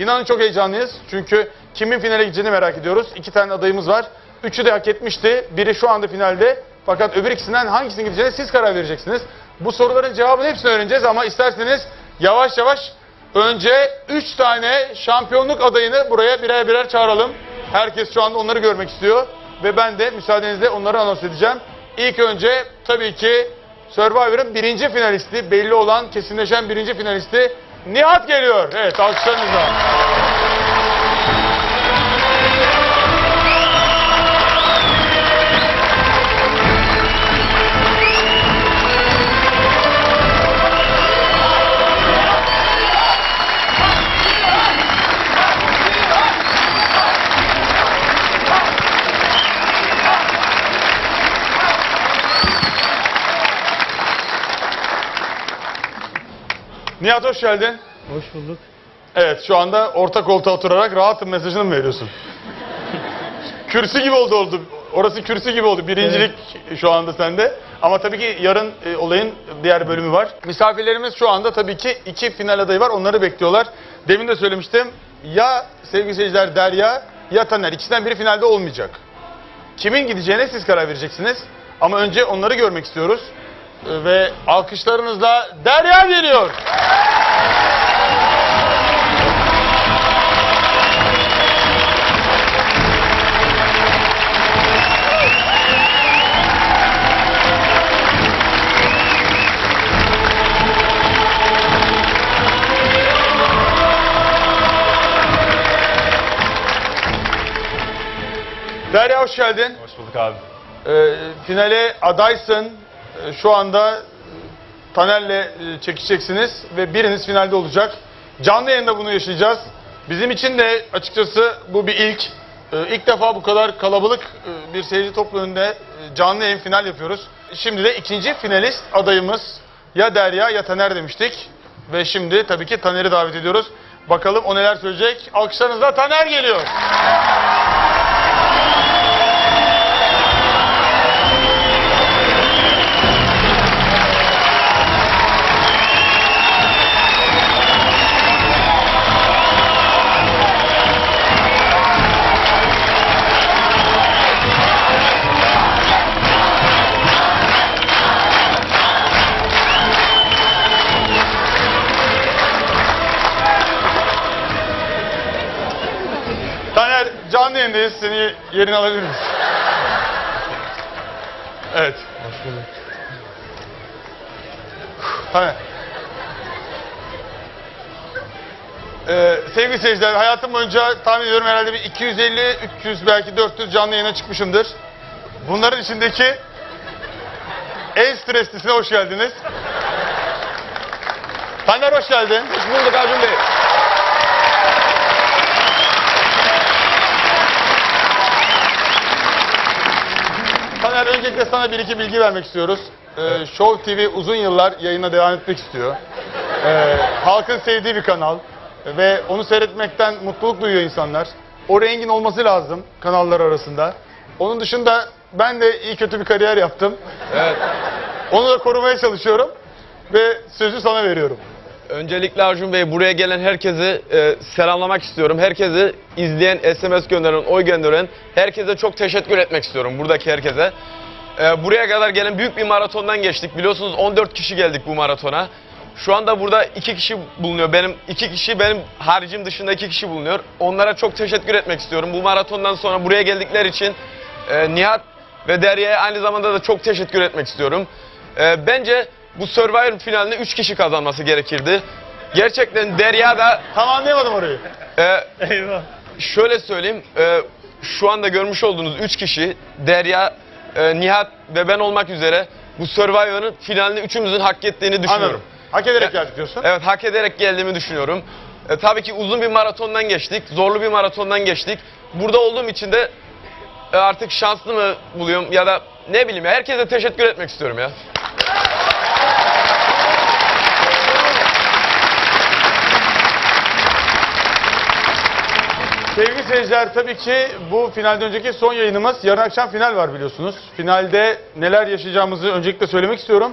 İnanın çok heyecanlıyız. Çünkü kimin finale gideceğini merak ediyoruz. İki tane adayımız var. Üçü de hak etmişti. Biri şu anda finalde. Fakat öbür ikisinden hangisinin gideceğine siz karar vereceksiniz. Bu soruların cevabını hepsini öğreneceğiz ama isterseniz yavaş yavaş önce 3 tane şampiyonluk adayını buraya birer birer çağıralım. Herkes şu anda onları görmek istiyor. Ve ben de müsaadenizle onları anons edeceğim. İlk önce tabii ki Survivor'ın birinci finalisti, belli olan, kesinleşen birinci finalisti Nihat geliyor. Evet, alkışlarınızla. Nihat hoş geldin. Hoş bulduk. Evet, şu anda orta koltuğa oturarak rahatım mesajını mı veriyorsun? kürsü gibi oldu oldu. Orası kürsü gibi oldu. Birincilik şu anda sende. Ama tabii ki yarın e, olayın diğer bölümü var. Misafirlerimiz şu anda tabii ki iki final adayı var. Onları bekliyorlar. Demin de söylemiştim. Ya sevgili seyirciler Derya ya Taner. İkisinden biri finalde olmayacak. Kimin gideceğine siz karar vereceksiniz. Ama önce onları görmek istiyoruz. E, Ve alkışlarınızla Derya geliyor. Derya hoş geldin. Hoş bulduk abi. Ee, finale adaysın. Ee, şu anda e, Taner'le e, çekişeceksiniz ve biriniz finalde olacak. Canlı yayında bunu yaşayacağız. Bizim için de açıkçası bu bir ilk. Ee, ilk defa bu kadar kalabalık e, bir seyirci toplu önünde canlı yayın final yapıyoruz. Şimdi de ikinci finalist adayımız ya Derya ya Taner demiştik. Ve şimdi tabii ki Taner'i davet ediyoruz. Bakalım o neler söyleyecek. Alkışlarınızla Taner geliyor. Seni yerine alabilir miyiz? Evet. Taner. Ee, sevgili seyirciler hayatım boyunca tahmin ediyorum herhalde bir 250, 300 belki 400 canlı yayına çıkmışımdır. Bunların içindeki en streslisine hoş geldiniz. Taner hoş geldin. Hoş bulduk Acun Bey. Taner öncelikle sana bir iki bilgi vermek istiyoruz. Ee, Show TV uzun yıllar yayına devam etmek istiyor. Ee, halkın sevdiği bir kanal ve onu seyretmekten mutluluk duyuyor insanlar. O rengin olması lazım kanallar arasında. Onun dışında ben de iyi kötü bir kariyer yaptım. Evet. Onu da korumaya çalışıyorum ve sözü sana veriyorum. Öncelikle Arjun Bey buraya gelen herkesi e, selamlamak istiyorum. Herkesi izleyen, SMS gönderen, oy gönderen herkese çok teşekkür etmek istiyorum buradaki herkese. E, buraya kadar gelen büyük bir maratondan geçtik. Biliyorsunuz 14 kişi geldik bu maratona. Şu anda burada iki kişi bulunuyor. Benim iki kişi benim haricim dışında iki kişi bulunuyor. Onlara çok teşekkür etmek istiyorum. Bu maratondan sonra buraya geldikleri için e, Nihat ve Derya'ya aynı zamanda da çok teşekkür etmek istiyorum. E, bence bu Survivor finaline 3 kişi kazanması gerekirdi. Gerçekten Derya da Tam anlayamadım orayı. e, Eyvah. şöyle söyleyeyim. e, şu anda görmüş olduğunuz 3 kişi Derya, e, Nihat ve ben olmak üzere bu Survivor'ın finalini üçümüzün hak ettiğini düşünüyorum. Anladım. Hak ederek geldik diyorsun. Evet hak ederek geldiğimi düşünüyorum. E, tabii ki uzun bir maratondan geçtik. Zorlu bir maratondan geçtik. Burada olduğum için de e, artık şanslı mı buluyorum ya da ne bileyim ya herkese teşekkür etmek istiyorum ya. Sevgili seyirciler tabii ki bu finalden önceki son yayınımız. Yarın akşam final var biliyorsunuz. Finalde neler yaşayacağımızı öncelikle söylemek istiyorum.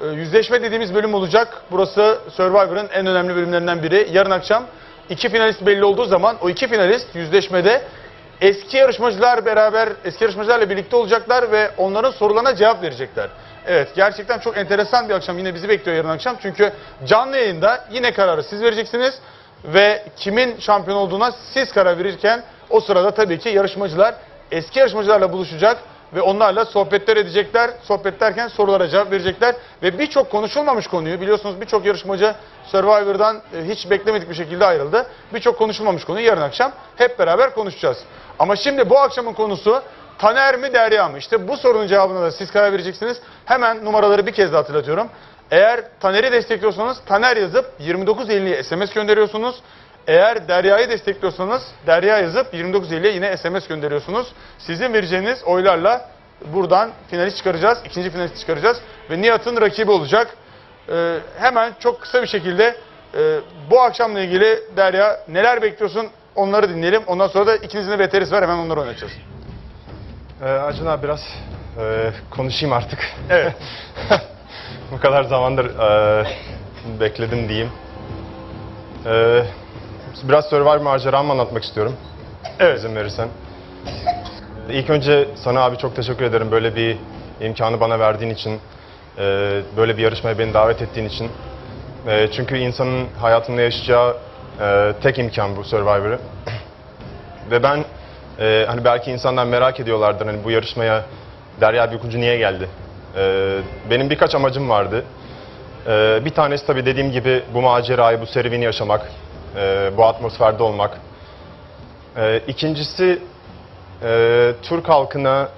Ee, Yüzleşme dediğimiz bölüm olacak. Burası Survivor'ın en önemli bölümlerinden biri. Yarın akşam iki finalist belli olduğu zaman o iki finalist yüzleşmede eski yarışmacılar beraber eski yarışmacılarla birlikte olacaklar ve onların sorularına cevap verecekler. Evet gerçekten çok enteresan bir akşam yine bizi bekliyor yarın akşam. Çünkü canlı yayında yine kararı siz vereceksiniz ve kimin şampiyon olduğuna siz karar verirken o sırada tabii ki yarışmacılar eski yarışmacılarla buluşacak ve onlarla sohbetler edecekler. Sohbet derken sorulara cevap verecekler ve birçok konuşulmamış konuyu biliyorsunuz birçok yarışmacı Survivor'dan e, hiç beklemedik bir şekilde ayrıldı. Birçok konuşulmamış konuyu yarın akşam hep beraber konuşacağız. Ama şimdi bu akşamın konusu Taner mi Derya mı? İşte bu sorunun cevabına da siz karar vereceksiniz. Hemen numaraları bir kez daha hatırlatıyorum. Eğer Taner'i destekliyorsanız Taner yazıp 2950'ye SMS gönderiyorsunuz. Eğer Derya'yı destekliyorsanız Derya yazıp 2950'ye yine SMS gönderiyorsunuz. Sizin vereceğiniz oylarla buradan finalist çıkaracağız. ikinci finalist çıkaracağız. Ve Nihat'ın rakibi olacak. Ee, hemen çok kısa bir şekilde e, bu akşamla ilgili Derya neler bekliyorsun onları dinleyelim. Ondan sonra da ikinizin de veterisi var hemen onları oynatacağız. Ee, Acun abi biraz e, konuşayım artık. Evet. Bu kadar zamandır e, bekledim diyeyim. E, biraz Survivor maceramı anlatmak istiyorum. Evet. İzin verirsen. İlk önce sana abi çok teşekkür ederim böyle bir imkanı bana verdiğin için. e, böyle bir yarışmaya beni davet ettiğin için. E, çünkü insanın hayatında yaşayacağı e, tek imkan bu Survivor'ı. Ve ben e, hani belki insanlar merak ediyorlardır hani bu yarışmaya Derya Büyükuncu niye geldi? E, benim birkaç amacım vardı. E, bir tanesi tabii dediğim gibi bu macerayı, bu serüveni yaşamak, e, bu atmosferde olmak. E, ikincisi e, Türk halkına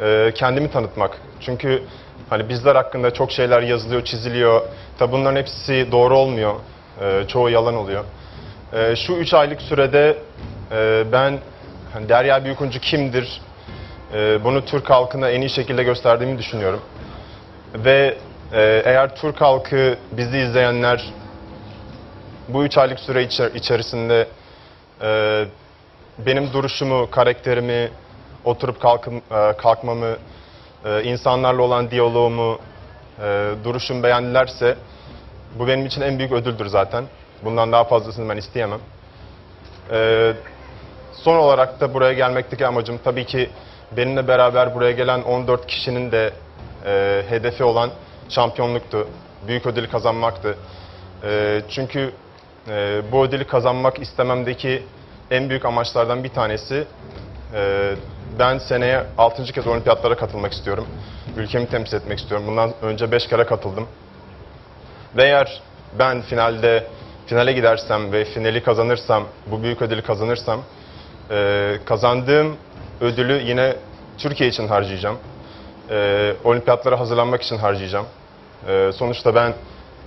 e, kendimi tanıtmak. Çünkü hani bizler hakkında çok şeyler yazılıyor, çiziliyor. Tabi bunların hepsi doğru olmuyor. E, çoğu yalan oluyor. E, şu üç aylık sürede e, ben hani Derya Büyükuncu kimdir? E, bunu Türk halkına en iyi şekilde gösterdiğimi düşünüyorum. Ve e, eğer Türk halkı bizi izleyenler bu üç aylık süre içer- içerisinde e, benim duruşumu, karakterimi, oturup kalkım, e, kalkmamı, e, insanlarla olan diyaloğumu, e, duruşumu beğendilerse bu benim için en büyük ödüldür zaten. Bundan daha fazlasını ben isteyemem. E, son olarak da buraya gelmekteki amacım tabii ki benimle beraber buraya gelen 14 kişinin de e, hedefi olan şampiyonluktu. Büyük ödülü kazanmaktı. E, çünkü e, bu ödülü kazanmak istememdeki en büyük amaçlardan bir tanesi e, ben seneye 6. kez olimpiyatlara katılmak istiyorum. Ülkemi temsil etmek istiyorum. Bundan önce 5 kere katıldım. Ve eğer ben finalde finale gidersem ve finali kazanırsam, bu büyük ödülü kazanırsam e, kazandığım ödülü yine Türkiye için harcayacağım. E, olimpiyatlara hazırlanmak için harcayacağım. E, sonuçta ben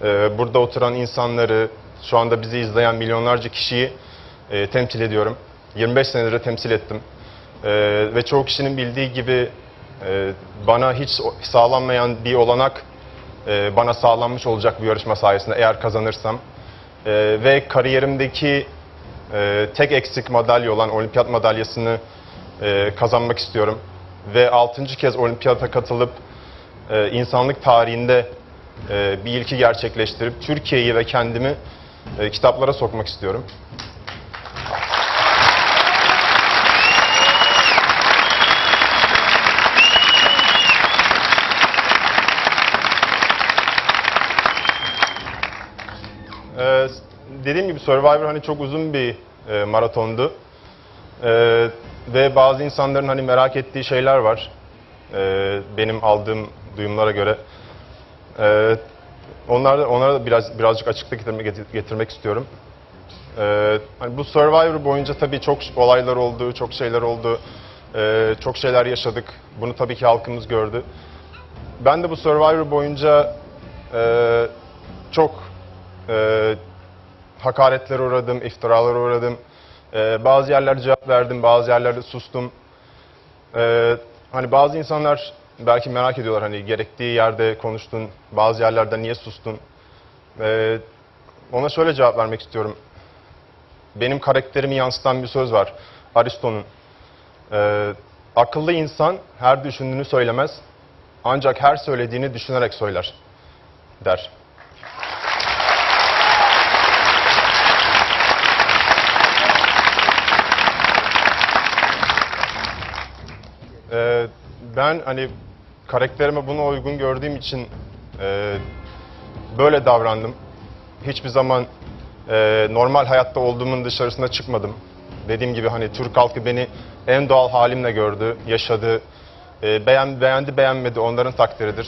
e, burada oturan insanları, şu anda bizi izleyen milyonlarca kişiyi e, temsil ediyorum. 25 senedir de temsil ettim. E, ve çoğu kişinin bildiği gibi e, bana hiç sağlanmayan bir olanak e, bana sağlanmış olacak bu yarışma sayesinde eğer kazanırsam. E, ve kariyerimdeki e, tek eksik madalya olan olimpiyat madalyasını e, kazanmak istiyorum. Ve 6. kez olimpiyata katılıp e, insanlık tarihinde e, bir ilki gerçekleştirip Türkiye'yi ve kendimi e, kitaplara sokmak istiyorum. Ee, dediğim gibi Survivor hani çok uzun bir e, maratondu. Ee, ve bazı insanların hani merak ettiği şeyler var. Ee, benim aldığım duyumlara göre. Ee, onlar onlara da biraz birazcık açıklık getirmek, getir- getirmek istiyorum. Ee, hani bu Survivor boyunca tabii çok olaylar oldu, çok şeyler oldu. Ee, çok şeyler yaşadık. Bunu tabii ki halkımız gördü. Ben de bu Survivor boyunca e, çok e, hakaretlere uğradım, iftiralara uğradım. E, bazı yerlerde cevap verdim, bazı yerlerde sustum. E, hani bazı insanlar belki merak ediyorlar hani gerektiği yerde konuştun, bazı yerlerde niye sustun? E, ona şöyle cevap vermek istiyorum. Benim karakterimi yansıtan bir söz var Aristo'nun. E, akıllı insan her düşündüğünü söylemez, ancak her söylediğini düşünerek söyler der. Ben hani karakterime bunu uygun gördüğüm için e, böyle davrandım. Hiçbir zaman e, normal hayatta olduğumun dışarısına çıkmadım. Dediğim gibi hani Türk halkı beni en doğal halimle gördü, yaşadı. E, beğen, beğendi beğenmedi onların takdiridir.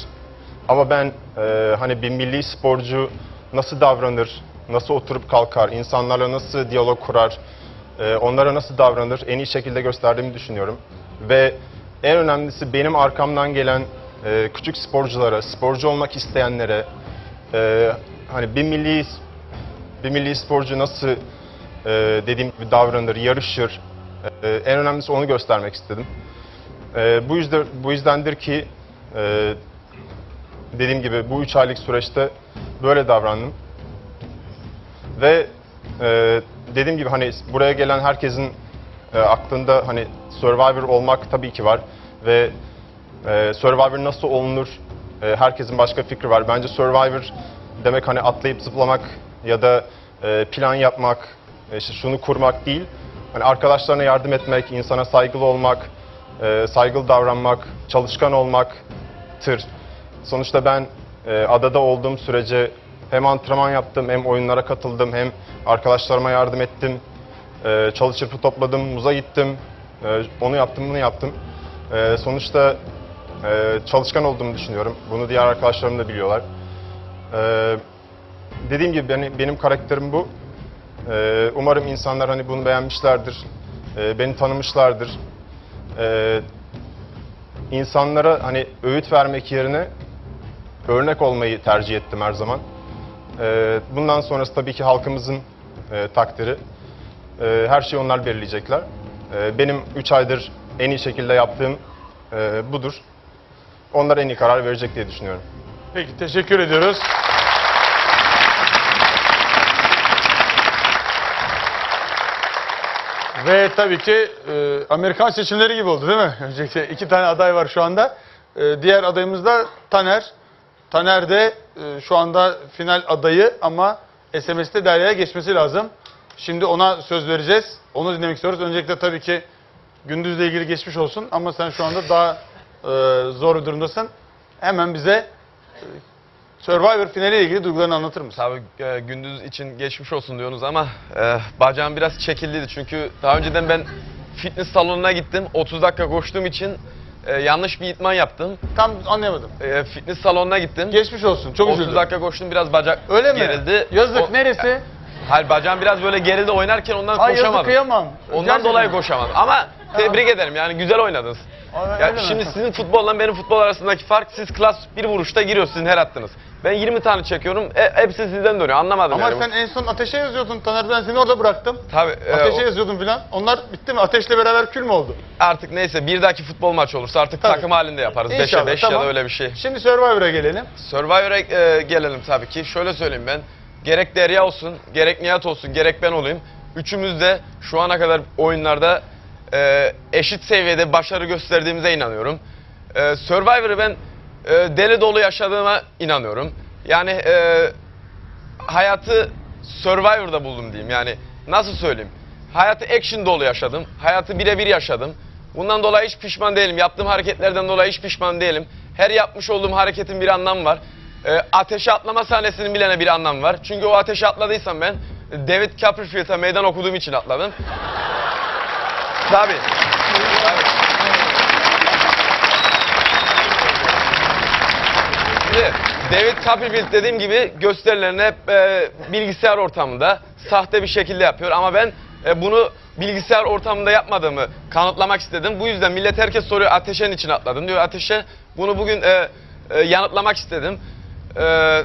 Ama ben e, hani bir milli sporcu nasıl davranır, nasıl oturup kalkar, insanlarla nasıl diyalog kurar, e, onlara nasıl davranır en iyi şekilde gösterdiğimi düşünüyorum. Ve en önemlisi benim arkamdan gelen e, küçük sporculara, sporcu olmak isteyenlere, e, hani bir milli bir milli sporcu nasıl e, dediğim gibi davranır, yarışır, e, en önemlisi onu göstermek istedim. E, bu yüzden bu yüzdendir ki e, dediğim gibi bu üç aylık süreçte böyle davrandım. Ve e, dediğim gibi hani buraya gelen herkesin e, aklında hani Survivor olmak tabii ki var ve e, Survivor nasıl olunur e, herkesin başka fikri var. Bence Survivor demek hani atlayıp zıplamak ya da e, plan yapmak, e, işte şunu kurmak değil. Hani arkadaşlarına yardım etmek, insana saygılı olmak, e, saygılı davranmak, çalışkan olmaktır. Sonuçta ben e, adada olduğum sürece hem antrenman yaptım, hem oyunlara katıldım, hem arkadaşlarıma yardım ettim. E, çalı çırpı topladım, muza gittim. E, onu yaptım, bunu yaptım. E, sonuçta e, çalışkan olduğumu düşünüyorum. Bunu diğer arkadaşlarım da biliyorlar. E, dediğim gibi benim, benim karakterim bu. E, umarım insanlar hani bunu beğenmişlerdir. E, beni tanımışlardır. E, insanlara hani öğüt vermek yerine örnek olmayı tercih ettim her zaman. Bundan sonrası tabii ki halkımızın e, takdiri. Ee, her şeyi onlar belirleyecekler. Ee, benim 3 aydır en iyi şekilde yaptığım e, budur. Onlar en iyi karar verecek diye düşünüyorum. Peki teşekkür ediyoruz. Ve tabii ki e, Amerikan seçimleri gibi oldu değil mi? Öncelikle iki tane aday var şu anda. E, diğer adayımız da Taner. Taner de e, şu anda final adayı ama SMS'te Derya'ya geçmesi lazım. Şimdi ona söz vereceğiz. Onu dinlemek istiyoruz. Öncelikle tabii ki Gündüz'le ilgili geçmiş olsun ama sen şu anda daha e, zor bir durumdasın. Hemen bize e, Survivor finaliyle ilgili duygularını anlatır mısın? Tabii e, gündüz için geçmiş olsun diyorsunuz ama e, bacağım biraz çekildiydi. Çünkü daha önceden ben fitness salonuna gittim. 30 dakika koştuğum için e, yanlış bir itman yaptım. Tam anlayamadım. E, fitness salonuna gittim. Geçmiş olsun. Çok 30 üzüldüm. dakika koştum biraz bacak Öyle mi? gerildi. Yazık. O- Neresi? Hayır bacağım biraz böyle gerildi oynarken ondan Ay yazık koşamadım. kıyamam. Ondan Gerçekten. dolayı koşamadım. Ama tebrik ederim yani güzel oynadınız. Ya öyle mi? şimdi sizin futbolla benim futbol arasındaki fark siz klas bir vuruşta giriyorsunuz sizin her attınız. Ben 20 tane çekiyorum e, hepsi sizden dönüyor anlamadım Ama yani. sen en son ateşe yazıyordun Taner ben seni orada bıraktım. Tabii e, Ateşe o- yazıyordun filan. Onlar bitti mi? Ateşle beraber kül mü oldu? artık neyse bir dahaki futbol maçı olursa artık Tabii. takım halinde yaparız. 5'e İnşallah, 5 ya tamam. da öyle bir şey. Şimdi Survivor'a gelelim. Survivor'a e, gelelim tabii ki. Şöyle söyleyeyim ben. Gerek Derya olsun, gerek Nihat olsun, gerek ben olayım. Üçümüz de şu ana kadar oyunlarda e, eşit seviyede başarı gösterdiğimize inanıyorum. E, Survivor'ı ben e, deli dolu yaşadığıma inanıyorum. Yani e, hayatı Survivor'da buldum diyeyim. Yani nasıl söyleyeyim? Hayatı action dolu yaşadım. Hayatı birebir yaşadım. Bundan dolayı hiç pişman değilim. Yaptığım hareketlerden dolayı hiç pişman değilim. Her yapmış olduğum hareketin bir anlamı var. E, ateşe atlama sahnesinin bilene bir anlamı var. Çünkü o ateşe atladıysam ben David Copperfield'a meydan okuduğum için atladım. Tabii. David Copperfield dediğim gibi gösterilerini hep e, bilgisayar ortamında sahte bir şekilde yapıyor ama ben e, bunu bilgisayar ortamında yapmadığımı kanıtlamak istedim. Bu yüzden millet herkes soruyor ateşenin için atladın diyor ateşe. Bunu bugün e, e, yanıtlamak istedim. E,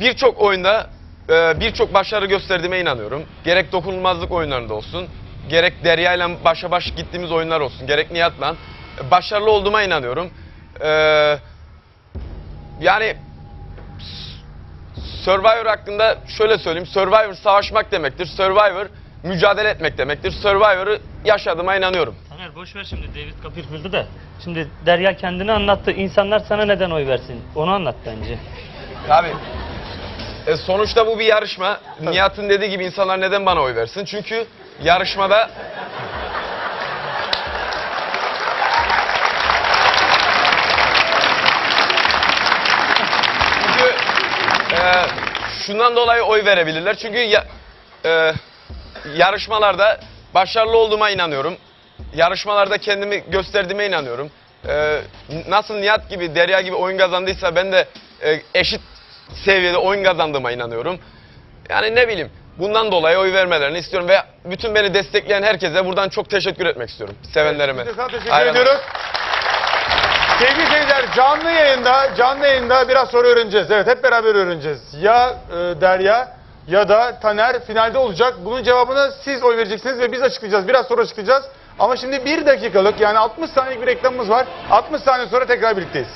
birçok oyunda e, birçok başarı gösterdiğime inanıyorum. Gerek dokunulmazlık oyunlarında olsun, gerek Derya ile başa baş gittiğimiz oyunlar olsun, gerek Nihat'la e, başarılı olduğuma inanıyorum. Eee yani Survivor hakkında şöyle söyleyeyim. Survivor savaşmak demektir. Survivor mücadele etmek demektir. Survivor'ı yaşadığıma inanıyorum. Taner boş ver şimdi David Copperfield'ı da. Şimdi Derya kendini anlattı. İnsanlar sana neden oy versin? Onu anlat bence. Tabii. E sonuçta bu bir yarışma. Nihat'ın dediği gibi insanlar neden bana oy versin? Çünkü yarışmada Çünkü e, şundan dolayı oy verebilirler. Çünkü ya, e, yarışmalarda başarılı olduğuma inanıyorum. Yarışmalarda kendimi gösterdiğime inanıyorum. E, nasıl Nihat gibi, Derya gibi oyun kazandıysa ben de e, eşit seviyede oyun kazandığıma inanıyorum. Yani ne bileyim bundan dolayı oy vermelerini istiyorum ve bütün beni destekleyen herkese buradan çok teşekkür etmek istiyorum. Sevenlerime. Biz de sana teşekkür Aynen. ediyoruz. Sevgili seyirciler canlı yayında canlı yayında biraz sonra öğreneceğiz. Evet hep beraber öğreneceğiz. Ya e, Derya ya da Taner finalde olacak. Bunun cevabını siz oy vereceksiniz ve biz açıklayacağız. Biraz sonra açıklayacağız. Ama şimdi bir dakikalık yani 60 saniyelik bir reklamımız var. 60 saniye sonra tekrar birlikteyiz.